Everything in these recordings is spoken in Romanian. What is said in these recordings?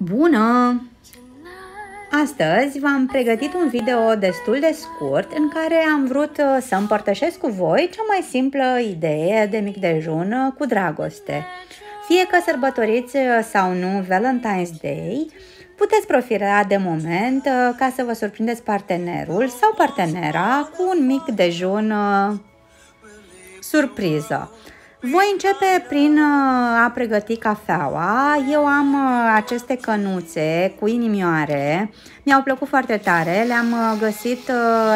Bună! Astăzi v-am pregătit un video destul de scurt în care am vrut uh, să împărtășesc cu voi cea mai simplă idee de mic dejun uh, cu dragoste. Fie că sărbătoriți uh, sau nu Valentine's Day, puteți profita de moment ca să vă surprindeți partenerul sau partenera cu un mic dejun surpriză. Voi începe prin uh, a pregăti cafeaua. Eu am uh, aceste cănuțe cu inimioare. Mi-au plăcut foarte tare. Le-am uh, găsit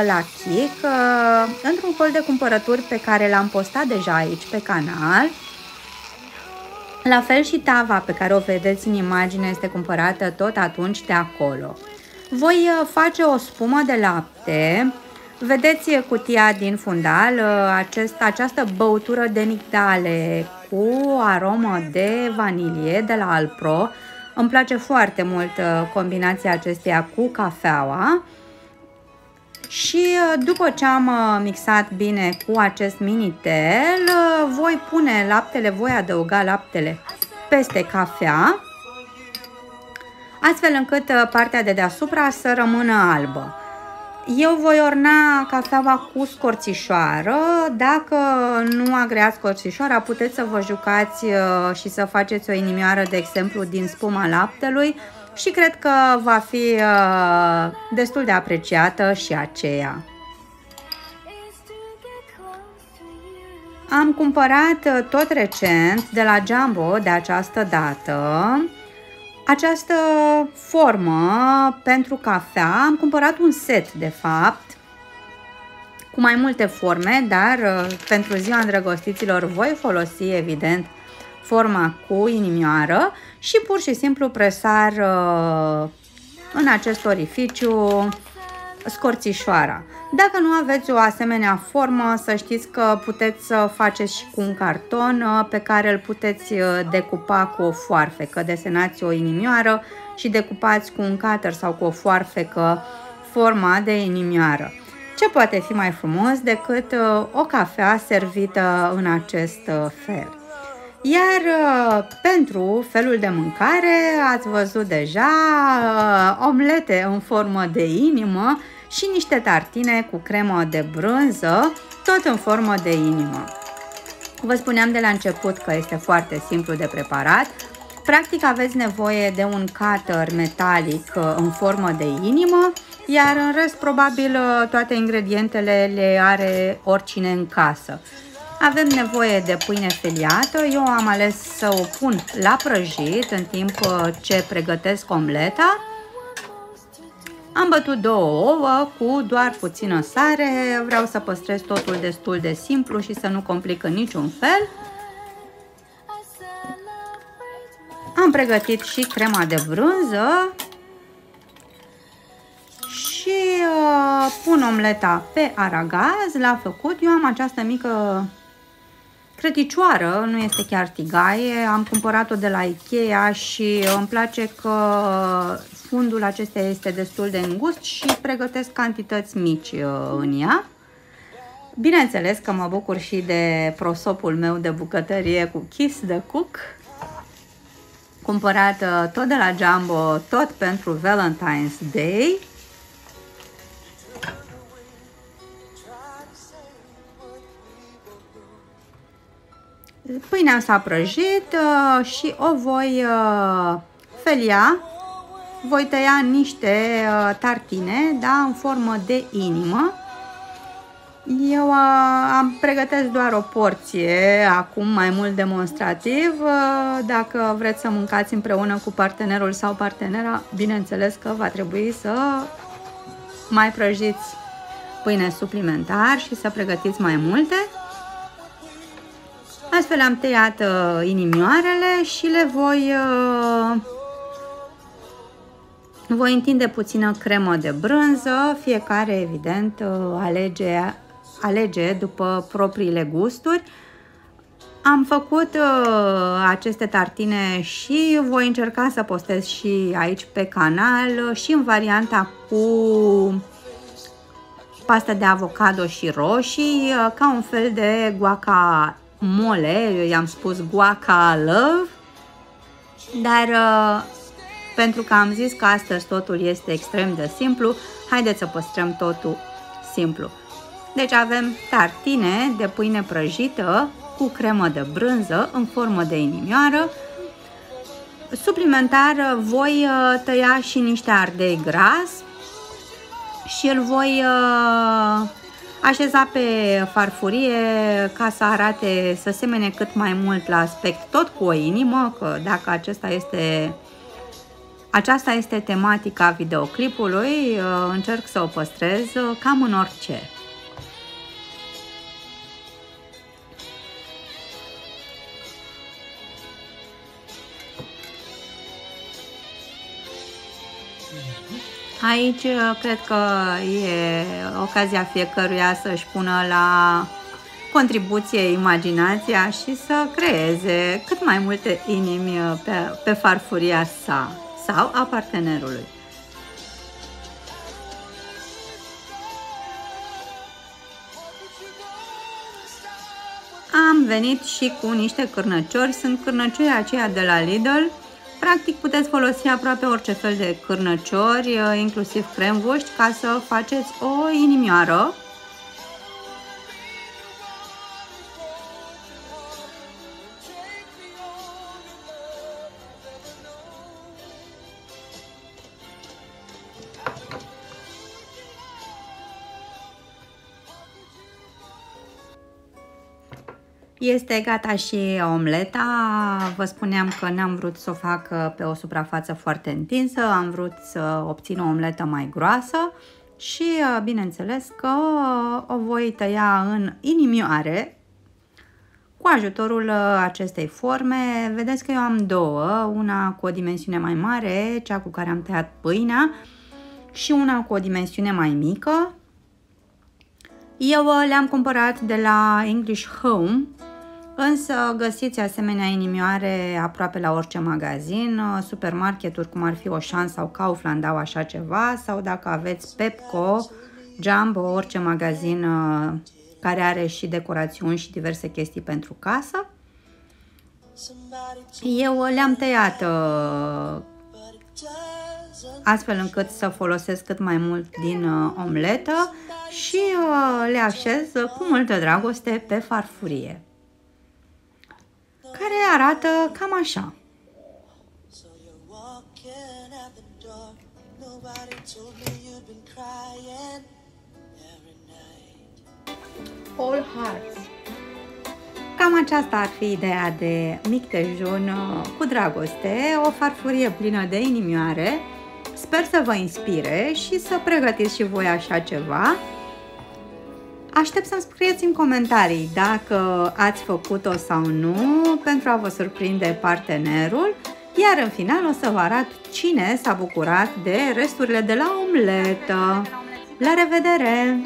la Kik într-un colț de cumpărături pe care l-am postat deja aici pe canal. La fel și tava pe care o vedeți în imagine este cumpărată tot atunci de acolo. Voi face o spumă de lapte Vedeți cutia din fundal, acest, această băutură de migdale cu aromă de vanilie de la Alpro. Îmi place foarte mult uh, combinația acesteia cu cafeaua. Și uh, după ce am uh, mixat bine cu acest minitel, voi pune laptele, voi adăuga laptele peste cafea, astfel încât partea de deasupra să rămână albă. Eu voi orna cafeaua cu scorțișoară. Dacă nu agreați scorțișoara, puteți să vă jucați uh, și să faceți o inimioară, de exemplu, din spuma laptelui și cred că va fi uh, destul de apreciată și aceea. Am cumpărat uh, tot recent de la Jumbo de această dată această formă pentru cafea. Am cumpărat un set, de fapt, cu mai multe forme, dar uh, pentru ziua îndrăgostiților voi folosi, evident, forma cu inimioară și pur și simplu presar uh, în acest orificiu scorțișoara. Dacă nu aveți o asemenea formă, să știți că puteți să faceți și cu un carton uh, pe care îl puteți uh, decupa cu o foarfecă. Desenați o inimioară și decupați cu un cutter sau cu o foarfecă forma de inimioară. Ce poate fi mai frumos decât uh, o cafea servită în acest fel? Iar pentru felul de mâncare ați văzut deja omlete în formă de inimă și niște tartine cu cremă de brânză, tot în formă de inimă. Vă spuneam de la început că este foarte simplu de preparat. Practic aveți nevoie de un cutter metalic uh, în formă de inimă, iar în rest probabil uh, toate ingredientele le are oricine în casă. Avem nevoie de pâine feliată, eu am ales să o pun la prăjit în timp uh, ce pregătesc omleta am bătut două ouă cu doar puțină sare, vreau să păstrez totul destul de simplu și să nu complic în niciun fel. Am pregătit și crema de brânză și uh, pun omleta pe aragaz, l-a făcut. Eu am această mică Crăticioară, nu este chiar tigaie, am cumpărat-o de la Ikea și îmi place că fundul acesta este destul de îngust și pregătesc cantități mici uh, în ea. Bineînțeles că mă bucur și de prosopul meu de bucătărie cu Kiss the Cook, cumpărat uh, tot de la Jumbo, tot pentru Valentine's Day. Pâinea s-a prăjit uh, și o voi uh, felia. Voi tăia niște uh, tartine, da, în formă de inimă. Eu uh, am pregătesc doar o porție, acum mai mult demonstrativ. Uh, dacă vreți să mâncați împreună cu partenerul sau partenera, bineînțeles că va trebui să mai prăjiți pâine suplimentar și să pregătiți mai multe. Astfel am tăiat uh, inimioarele și le voi, uh, voi întinde puțină cremă de brânză, fiecare evident uh, alege, alege după propriile gusturi. Am făcut uh, aceste tartine și voi încerca să postez și aici pe canal și în varianta cu pasta de avocado și roșii, uh, ca un fel de guaca mole, eu i-am spus guaca love, dar uh, pentru că am zis că astăzi totul este extrem de simplu, haideți să păstrăm totul simplu. Deci avem tartine de pâine prăjită cu cremă de brânză în formă de inimioară. Suplimentar voi uh, tăia și niște ardei gras și îl voi uh, așeza pe farfurie ca să arate, să semene cât mai mult la aspect, tot cu o inimă, că dacă acesta este aceasta este tematica videoclipului, uh, încerc să o păstrez cam în orice. Aici uh, cred că e ocazia fiecăruia să-și pună la contribuție imaginația și să creeze cât mai multe inimi uh, pe, pe farfuria sa sau a partenerului. Am venit și cu niște cârnăciori, sunt cârnăciori aceia de la Lidl, Practic puteți folosi aproape orice fel de cârnăciori, uh, inclusiv cremvuști, ca să faceți o inimioară Este gata și omleta. Vă spuneam că n-am vrut să o fac pe o suprafață foarte întinsă, am vrut să obțin o omletă mai groasă și bineînțeles că o voi tăia în inimioare cu ajutorul acestei forme. Vedeți că eu am două, una cu o dimensiune mai mare, cea cu care am tăiat pâinea și una cu o dimensiune mai mică. Eu le-am cumpărat de la English Home Însă găsiți asemenea inimioare aproape la orice magazin, supermarketuri cum ar fi Oșan sau Kaufland au așa ceva sau dacă aveți Pepco, Jumbo, orice magazin uh, care are și decorațiuni și diverse chestii pentru casă. Eu le-am tăiat uh, astfel încât să folosesc cât mai mult din uh, omletă și le așez cu multă dragoste pe farfurie care arată cam așa. All Hearts Cam aceasta ar fi ideea de mic dejun uh, cu dragoste, o farfurie plină de inimioare. Sper să vă inspire și să pregătiți și voi așa ceva. Aștept să-mi scrieți în comentarii dacă ați făcut-o sau nu pentru a vă surprinde partenerul, iar în final o să vă arăt cine s-a bucurat de resturile de la omletă. La revedere!